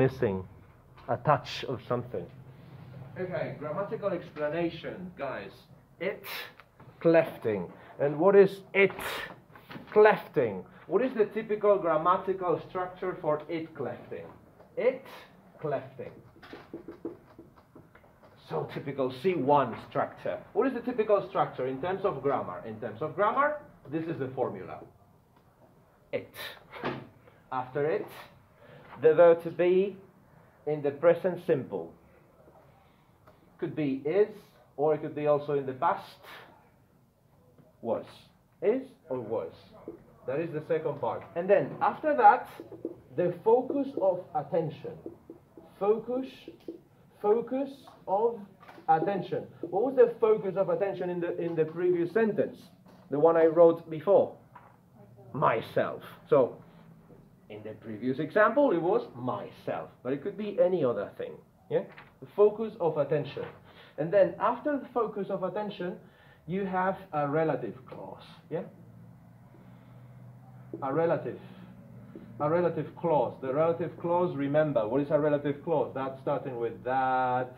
missing, a touch of something. Okay, grammatical explanation, guys. It clefting. And what is it clefting? What is the typical grammatical structure for it clefting? It clefting. So typical C1 structure. What is the typical structure in terms of grammar? In terms of grammar, this is the formula. It. After it, the verb to be in the present simple. Could be is, or it could be also in the past was. Is or was. That is the second part. And then after that, the focus of attention. Focus, focus of attention. What was the focus of attention in the in the previous sentence? The one I wrote before. Myself. So in the previous example, it was myself, but it could be any other thing. Yeah? The focus of attention. And then after the focus of attention, you have a relative clause. Yeah? A relative. A relative clause. The relative clause, remember, what is a relative clause? That's starting with that,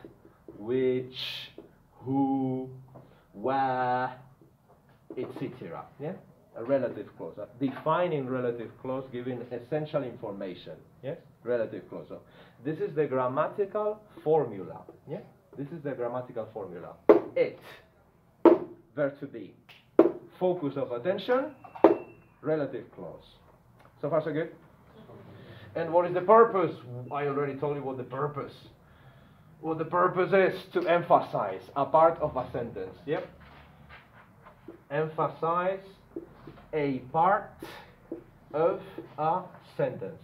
which, who, where, etc. Yeah? A relative clause. A defining relative clause giving essential information. Yes? Relative clause. So this is the grammatical formula. Yeah? This is the grammatical formula. It verb to be. Focus of attention, relative clause. So far, so good? And what is the purpose? I already told you what the purpose. What the purpose is to emphasize a part of a sentence. Yep. Emphasize a part of a sentence.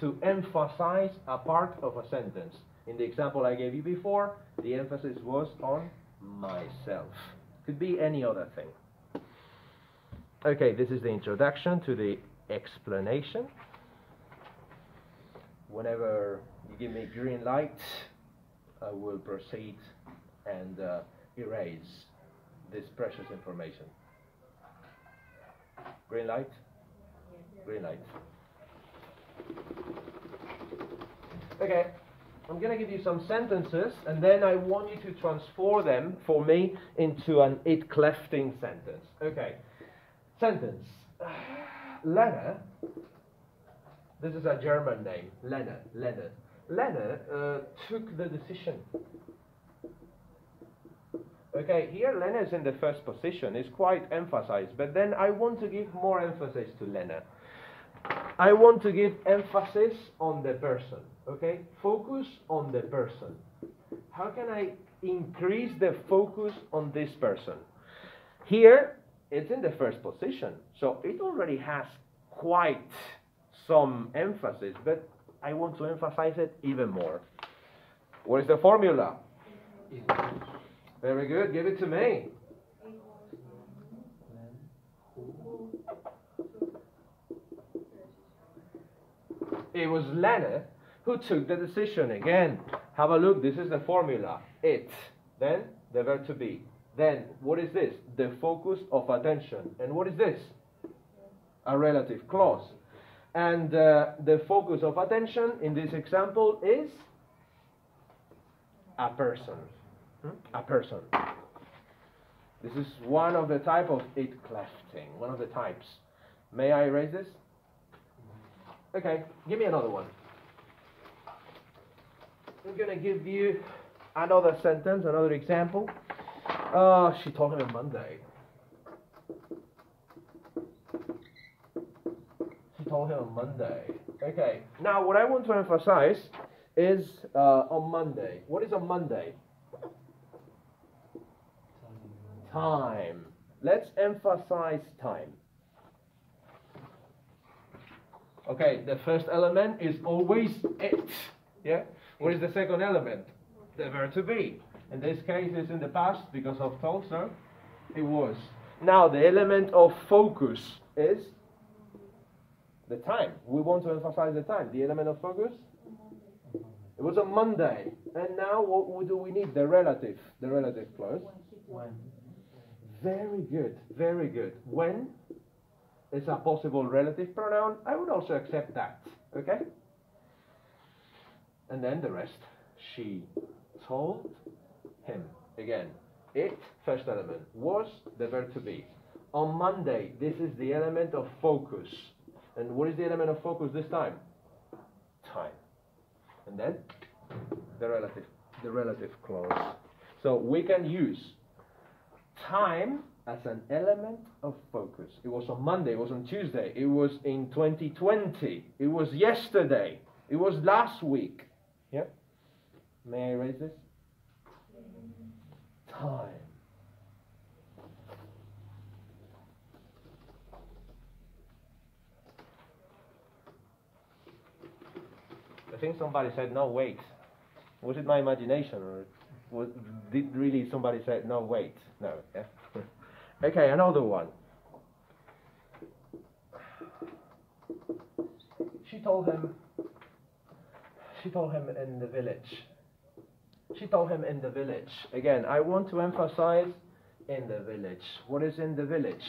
To emphasize a part of a sentence. In the example I gave you before, the emphasis was on myself. Could be any other thing. Okay, this is the introduction to the explanation. Whenever you give me green light, I will proceed and uh, erase this precious information. Green light? Green light. Okay. I'm going to give you some sentences, and then I want you to transform them for me into an it clefting sentence. Okay. Sentence. Lena, this is a German name, Lena, Lena. Lena uh, took the decision. Okay, here Lena is in the first position, it's quite emphasized, but then I want to give more emphasis to Lena. I want to give emphasis on the person. Okay? Focus on the person. How can I increase the focus on this person? Here, it's in the first position. So it already has quite some emphasis, but I want to emphasize it even more. What is the formula? Very good. Give it to me. It was Lena who took the decision. Again, have a look. This is the formula. It. Then the verb to be. Then what is this? The focus of attention. And what is this? A relative clause. And uh, the focus of attention in this example is a person. Hmm? A person. This is one of the type of it clefting. One of the types. May I erase this? Okay, give me another one. I'm to give you another sentence, another example. Oh, she told him on Monday. She told him on Monday. Okay. Now, what I want to emphasize is uh, on Monday. What is on Monday? Time. Let's emphasize time. Okay, the first element is always it. Yeah? What is the second element? The verb to be. In this case, it's in the past because of Tulsa. It was. Now, the element of focus is the time. We want to emphasize the time. The element of focus? It was on Monday. And now, what do we need? The relative. The relative clause. When. Very good. Very good. When is a possible relative pronoun. I would also accept that. Okay? and then the rest. She told him. Again, it, first element, was the verb to be. On Monday, this is the element of focus. And what is the element of focus this time? Time. And then the relative, the relative clause. So we can use time as an element of focus. It was on Monday, it was on Tuesday, it was in 2020, it was yesterday, it was last week. Yeah? May I erase this? Time. I think somebody said, no, wait. Was it my imagination or was, did really somebody say, no, wait? No, yeah? okay, another one. She told him, she told him in the village. She told him in the village. Again, I want to emphasize in the village. What is in the village?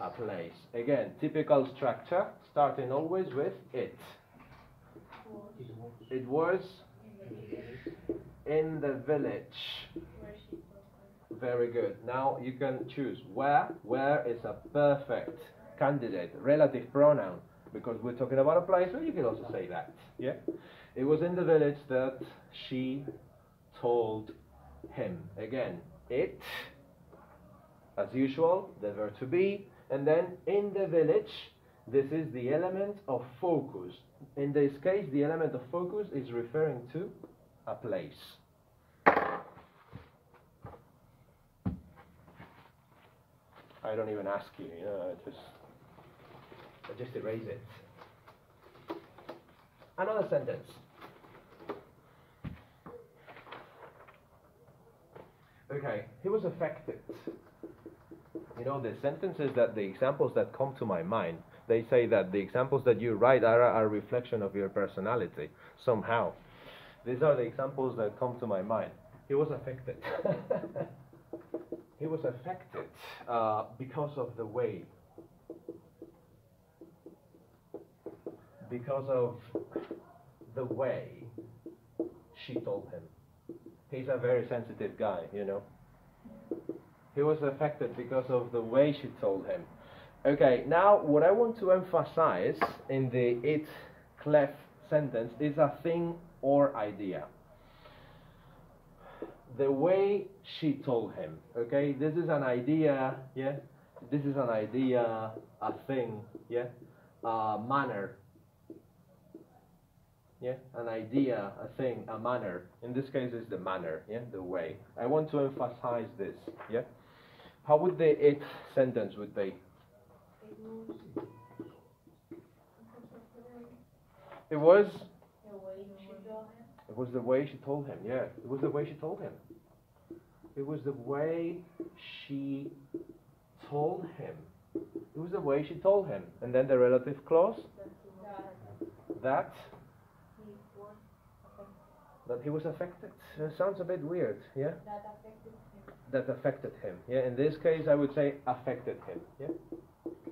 A place. Again, typical structure, starting always with it. It was in the village. Very good. Now you can choose where. Where is a perfect candidate, relative pronoun, because we're talking about a place, so you can also say that. Yeah? It was in the village that she told him. Again, it, as usual, the verb to be, and then in the village, this is the element of focus. In this case, the element of focus is referring to a place. I don't even ask you, you know, I just, I just erase it. Another sentence. Okay, he was affected. You know, the sentences that the examples that come to my mind, they say that the examples that you write are a reflection of your personality somehow. These are the examples that come to my mind. He was affected. he was affected uh, because of the way, because of the way she told him. He's a very sensitive guy, you know. He was affected because of the way she told him. Okay, now what I want to emphasize in the it clef sentence is a thing or idea. The way she told him, okay, this is an idea, yeah, this is an idea, a thing, yeah, a manner, yeah, an idea, a thing, a manner. In this case, is the manner, yeah, the way. I want to emphasize this, yeah. How would the it sentence would be? It was. It was the way she told him. Yeah, it was the way she told him. It was the way she told him. It was the way she told him. And then the relative clause. That. That he was affected. Sounds a bit weird. Yeah. That affected him. Yeah. In this case, I would say affected him. Yeah.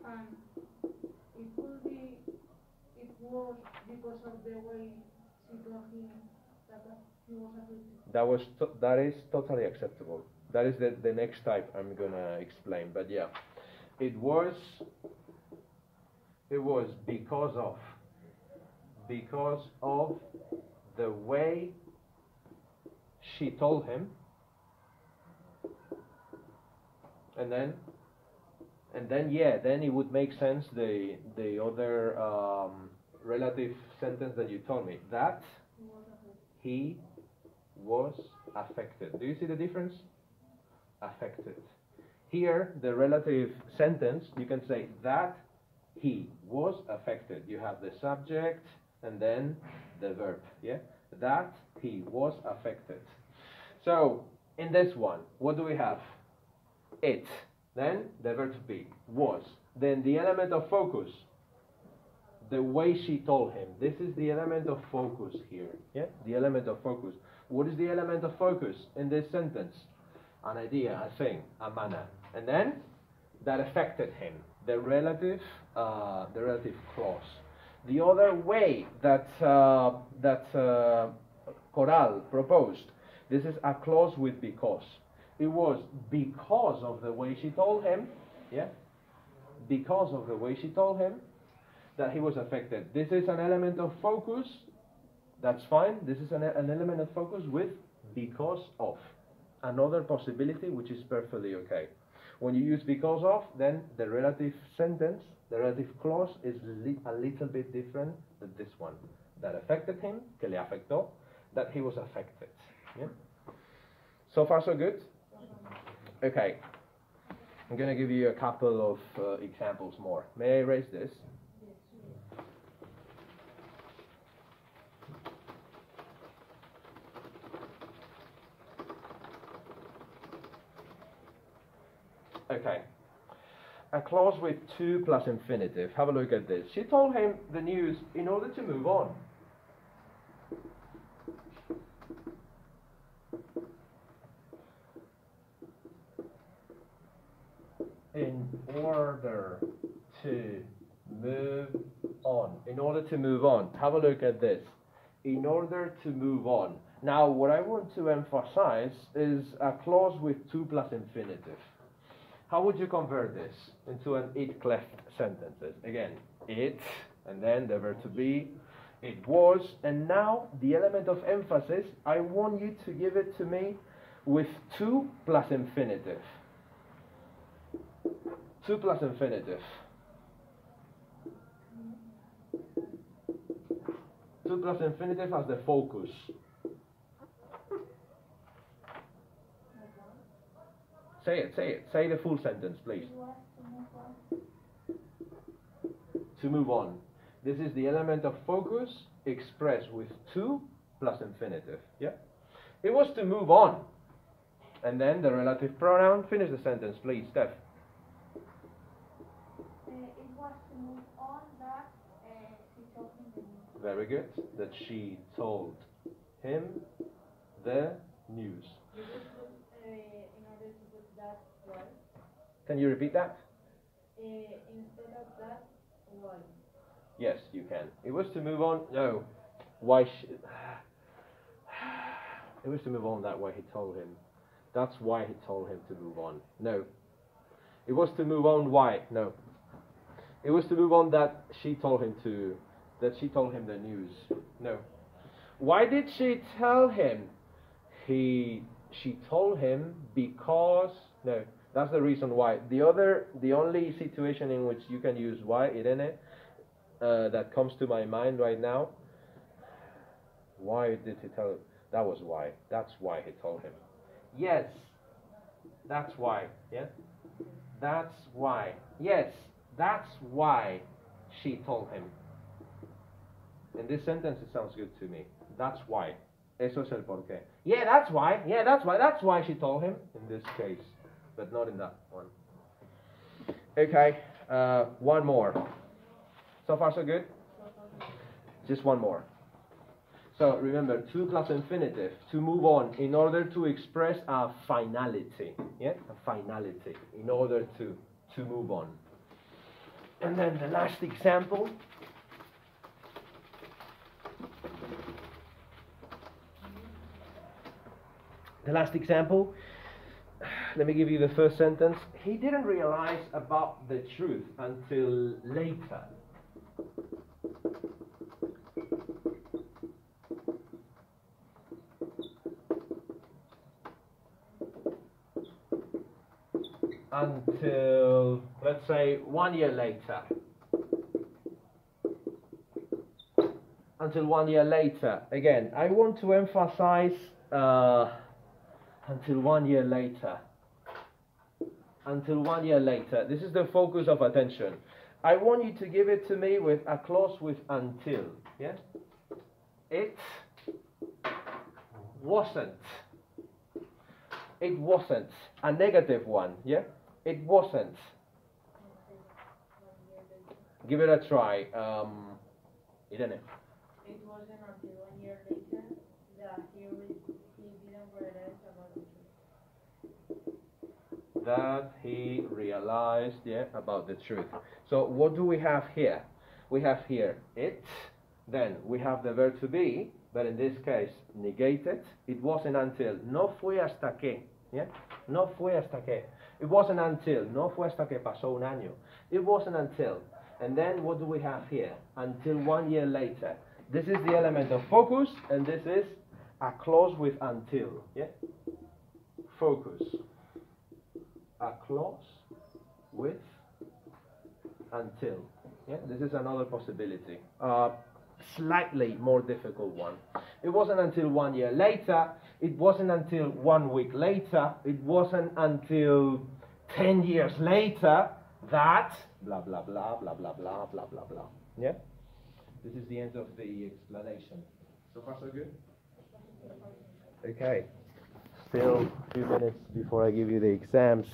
And it could be, it was because of the way she told him that was that is totally acceptable. That is the, the next type I'm gonna explain. But yeah, it was it was because of because of the way she told him, and then and then yeah, then it would make sense the the other um, relative sentence that you told me that He was affected. Do you see the difference? Affected. Here, the relative sentence, you can say that he was affected. You have the subject and then the verb. Yeah? That he was affected. So, in this one, what do we have? It. Then the verb to be. Was. Then the element of focus. The way she told him. This is the element of focus here. Yeah? The element of focus. What is the element of focus in this sentence? An idea, a thing, a manner. And then that affected him. The relative, uh, the relative clause. The other way that, uh, that uh, Corral proposed, this is a clause with because. It was because of the way she told him, yeah, because of the way she told him that he was affected. This is an element of focus. That's fine. This is an, an element of focus with because of. Another possibility which is perfectly okay. When you use because of, then the relative sentence, the relative clause is li a little bit different than this one. That affected him, que le afectó, that he was affected. Yeah? So far so good? Okay. I'm going to give you a couple of uh, examples more. May I erase this? Okay. A clause with to plus infinitive. Have a look at this. She told him the news in order to move on. In order to move on. In order to move on. Have a look at this. In order to move on. Now, what I want to emphasize is a clause with to plus infinitive. How would you convert this into an it cleft sentences? Again, it, and then the verb to be, it was, and now the element of emphasis, I want you to give it to me with to plus infinitive. to plus infinitive. to plus infinitive as the focus. Say it, say it. Say the full sentence, please. To move on. This is the element of focus expressed with to plus infinitive. Yeah? It was to move on. And then the relative pronoun. Finish the sentence, please, Steph. Uh, it was to move on that uh, she told him the news. Very good. That she told him the news. You could put, uh, in order to put that why, Can you repeat that? uh, instead of that, why? Yes, you can. It was to move on. No. Why? It was to move on that way. He told him. That's why he told him to move on. No. It was to move on. Why? No. It was to move on that she told him to. That she told him the news. No. Why did she tell him? He. She told him because. No. That's the reason why. The other. The only situation in which you can use why, Irene, uh, that comes to my mind right now. Why did he tell? That was why. That's why he told him. Yes. That's why. Yeah. That's why. Yes. That's why she told him. In this sentence, it sounds good to me. That's why. Eso es el porqué. Yeah, that's why. Yeah, that's why. That's why she told him. In this case, but not in that one. Okay. Uh, one more. So far, so good? Just one more. So remember, to plus infinitive, to move on, in order to express a finality. Yeah? A finality. In order to, to move on. And then the last example. The last example. Let me give you the first sentence. He didn't realize about the truth until later. until, let's say, one year later. Until one year later. Again, I want to emphasize uh, until one year later. Until one year later. This is the focus of attention. I want you to give it to me with a clause with until. Yeah? It wasn't. It wasn't. A negative one. Yeah? It wasn't. Give it a try. Um. It wasn't until one year later that he, re- he didn't realize about the truth. That he realized, yeah, about the truth. So what do we have here? we have here it, then we have the verb to be, but in this case negated. It wasn't until no fue hasta que, yeah? No fue hasta que. It wasn't until, no fue hasta que pasó un año. It wasn't until. And then what do we have here? Until one year later. This is the element of focus, and this is a clause with until. Yeah? Focus. A clause with until. Yeah? This is another possibility. Uh, slightly more difficult one. It wasn't until one year later, it wasn't until one week later, it wasn't until 10 years later that blah blah blah blah blah blah blah blah blah. Yeah? This is the end of the explanation. So far so good? Okay. Still few minutes before I give you the exams.